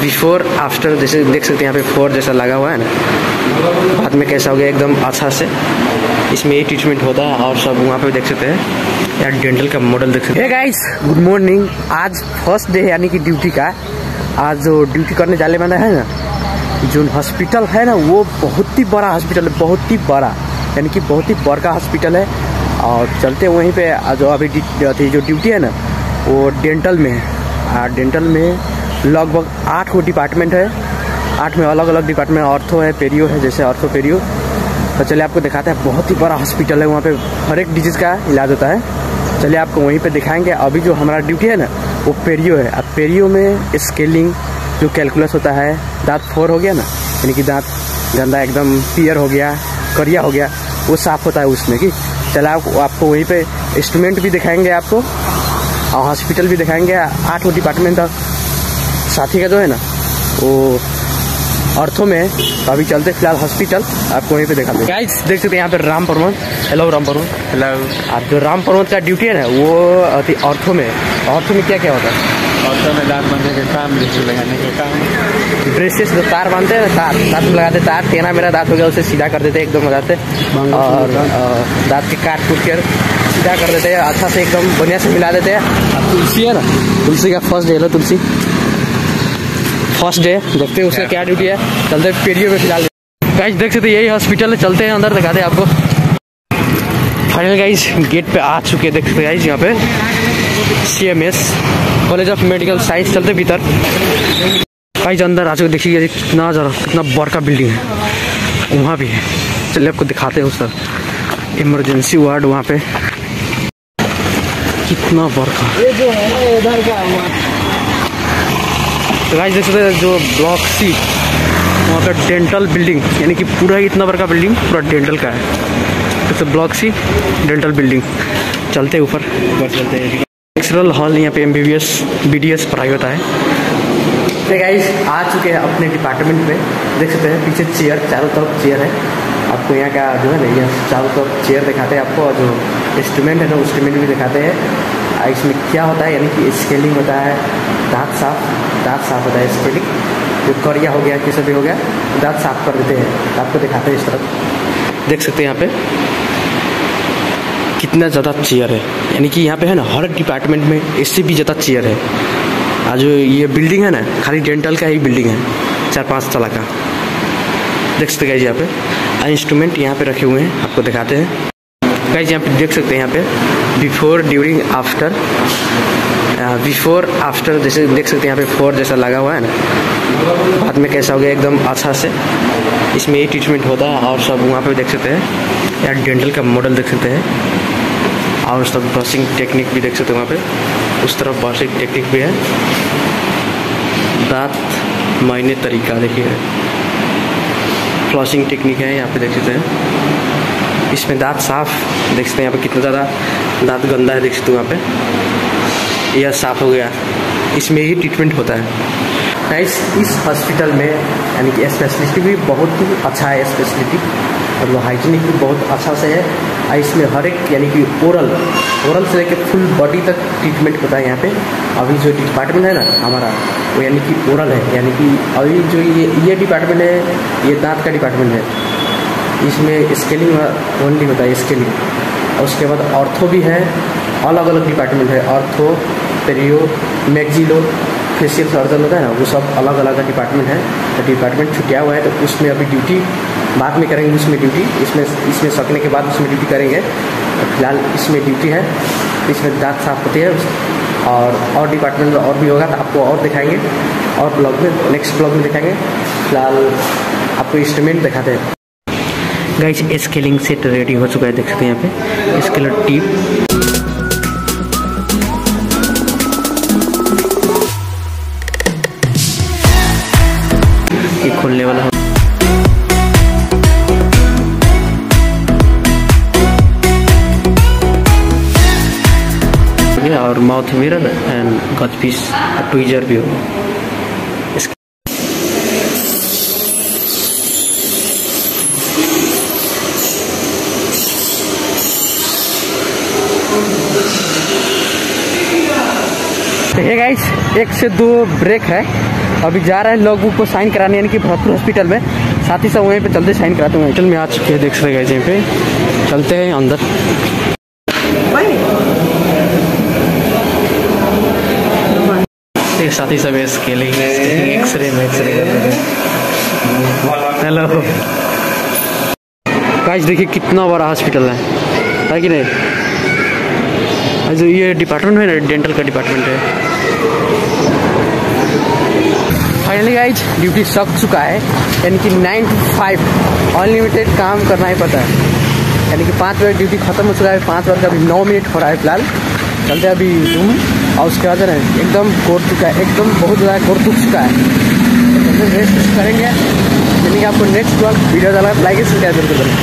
Before after जैसे देख सकते हैं, यहाँ पे फोर जैसा लगा हुआ है ना? बाद में कैसा हो गया? एकदम अच्छा से। इसमें ये ट्रीटमेंट होता है और सब वहाँ पे देख सकते हैं। यार डेंटल का मॉडल देख सकते हैं। गाइस गुड मॉर्निंग आज फ़र्स्ट डे यानी कि ड्यूटी का। आज जो ड्यूटी करने जाने वाला है ना, जो हॉस्पिटल है ना, वो बहुत ही बड़ा हॉस्पिटल है, बहुत ही बड़ा। यानी कि बहुत ही बड़का हॉस्पिटल है। और चलते वहीं पे जो अभी जो ड्यूटी है ना, वो डेंटल में है। डेंटल में लगभग आठ गो डिपार्टमेंट है। आठ में अलग अलग डिपार्टमेंट ऑर्थो है पेरियो है, जैसे ऑर्थो पेरियो तो चलिए आपको दिखाते हैं, बहुत ही बड़ा हॉस्पिटल है, वहाँ पे हर एक डिज़ीज़ का इलाज होता है। चलिए आपको वहीं पे दिखाएँगे। अभी जो हमारा ड्यूटी है ना वो पेरियो है। अब पेरियो में स्केलिंग जो कैलकुलस होता है दांत फोर हो गया ना? यानी कि दांत गंदा एकदम पियर हो गया करिया हो गया वो साफ़ होता है उसमें कि चला आप, आपको वहीं पे इंस्ट्रूमेंट भी दिखाएँगे आपको और हॉस्पिटल भी दिखाएँगे आठ वो डिपार्टमेंट था साथी का जो है ना? वो अर्थों में तो अभी चलते फ़िलहाल हॉस्पिटल आपको वहीं पे दिखा दें गाइस देख सकते हैं यहाँ पे राम पर्वत हेलो राम पर्वत हेलो आप जो राम पर्वत का ड्यूटी है ना वो अति अर्थों में अर्थों में क्या क्या होता है? ऑटो में दांत बांधने का काम ब्रेसेस लगाने का काम। ब्रेसेस जो तार बांधते हैं तार दांत में लगाते तार तेना मेरा दांत हो गया उसे सीधा कर देते एकदम जाते और दांत के काट कूट कर सीधा कर देते हैं अच्छा से एकदम बढ़िया से मिला देते हैं। तुलसी है ना? तुलसी का फ़र्स्ट डे लो तुलसी? फ़र्स्ट डे देखते हैं उसका क्या ड्यूटी है। चलते पेरियो में फ़िलहाल। गाइस देख सकते यही हॉस्पिटल है चलते हैं अंदर दिखाते हैं आपको। फाइनल गाइस गेट पे आ चुके हैं देख सकते गाइस यहाँ पे। C M S college of medical science चलते भीतर। गाइस अंदर आ चुके देखिए कितना ज़रा कितना बड़का बिल्डिंग है। वहाँ भी है। चलिए आपको दिखाते हैं उसका इमरजेंसी वार्ड वहाँ पे। कितना बड़का ये जो है इधर का हुआ तो गाइस देख सकते हैं जो ब्लॉक सी वहाँ का डेंटल बिल्डिंग यानी कि पूरा ही इतना बड़का बिल्डिंग पूरा डेंटल का है। तो ब्लॉक सी डेंटल बिल्डिंग चलते ऊपर। ऊपर चलते हैं। एक्सरल हॉल यहाँ पे M B B S B D S पढ़ाई होता है। तो गाइस आ चुके हैं अपने डिपार्टमेंट में देख सकते हैं पीछे चेयर चारों तरफ़ चेयर है। आपको यहाँ का जो है ना यहाँ चारों तरफ़ चेयर दिखाते हैं आपको और जो इंस्ट्रूमेंट है ना इंस्ट्रूमेंट भी दिखाते हैं। इसमें क्या होता है, यानी कि स्केलिंग होता है, दांत साफ़ दांत साफ़ होता है स्केलिंग जो करिया हो गया, किसी भी हो गया, दांत साफ़ कर देते हैं। आपको दिखाते हैं इस तरफ़। देख सकते हैं यहाँ पे। कितना ज़्यादा चेयर है। यानी कि यहाँ पे है ना, हर डिपार्टमेंट में इससे भी ज़्यादा चेयर है। आज ये बिल्डिंग है ना, खाली डेंटल का ही बिल्डिंग है, चार पाँच तला का। देख सकते गाइज़ यहाँ पे। इंस्ट्रूमेंट यहाँ पे रखे हुए हैं, आपको दिखाते हैं। गाइज़ यहाँ पे देख सकते हैं यहाँ पे before during after before after जैसे देख सकते हैं यहाँ पे फोर जैसा लगा हुआ है ना। बाद में कैसा हो गया एकदम अच्छा से। इसमें ये ट्रीटमेंट होता है और सब वहाँ पे देख सकते हैं। यार डेंटल का मॉडल देख सकते हैं। और सब ब्रशिंग टेक्निक भी देख सकते हैं वहाँ पे। उस तरफ़ ब्रशिंग टेक्निक भी है। दांत मायने तरीका देखिए। फ्लॉसिंग टेक्निक है, यहाँ पे देख सकते हैं। इसमें दांत साफ़ देख सकते हैं यहाँ पे कितना ज़्यादा दांत गंदा है, देख सकते हो यहाँ पे। यह साफ़ हो गया। इसमें ही ट्रीटमेंट होता है। गाइस इस हॉस्पिटल में, यानी कि स्पेशलिटी भी बहुत ही अच्छा है स्पेशलिटी मतलब हाइजीनिक भी बहुत अच्छा से है। और इसमें हर एक, यानी कि ओरल ओरल से लेकर फुल बॉडी तक ट्रीटमेंट होता है यहाँ पे। अभी जो डिपार्टमेंट है ना, हमारा, वो यानी कि ओरल है। यानी कि अभी जो ये ये डिपार्टमेंट है, ये दांत का डिपार्टमेंट है। इसमें स्केलिंग ओनली होता है स्केलिंग। और उसके बाद ऑर्थो भी है अलग अलग डिपार्टमेंट है, ortho, perio maxillo facial surgeon होता है ना, वो सब अलग अलग डिपार्टमेंट है। तो डिपार्टमेंट छुटिया हुआ है तो उसमें अभी ड्यूटी बाद में करेंगे उसमें ड्यूटी इसमें इसमें सकने के बाद उसमें ड्यूटी करेंगे। तो फ़िलहाल इसमें ड्यूटी है, इसमें दांत साफ़ होती है, और और डिपार्टमेंट में और भी होगा तो आपको और दिखाएँगे, और ब्लॉग में नेक्स्ट ब्लॉग में दिखाएँगे। फ़िलहाल आपको इंस्ट्रूमेंट दिखाते हैं। गाइस स्केलिंग सेट रेडी हो चुका है, देख सकते हैं यहाँ पे। स्केलर टीप ये खोलने वाला और माउथ मिरर एंड गच पीस ट्वीजर भी होगा देखिए गाइस एक से दो ब्रेक है। अभी जा रहा है लॉग बुक को साइन कराने यानी कि भरतपुर हॉस्पिटल में। साथ ही साथ वहीं पे चलते साइन कराते हैं हॉस्पिटल में आ चुके हैं देख सकते गाइस यहीं पे। चलते हैं अंदर। साथी ही सब स्केलिंग एक्सरे में एक्सरे हेलो गाइस देखिए कितना बड़ा हॉस्पिटल है। है कि नहीं? जो ये डिपार्टमेंट है ना डेंटल का डिपार्टमेंट है। फाइनली गाइज़ ड्यूटी सक चुका है। यानी कि नाइन टू फाइव अनलिमिटेड काम करना ही पड़ता है। यानी कि पाँच बजे ड्यूटी खत्म हो चुका है, पाँच बजे का अभी नौ मिनट हो रहा है फ़िलहाल। चलते अभी रूम और उसके बाद एकदम कोर चुका है, एकदम बहुत ज़्यादा कोर टूट चुका है। तो रेस्ट करेंगे। यानी कि आपको नेक्स्ट ब्लॉग वीडियो डाला लाइक सब्सक्राइब ज़रूर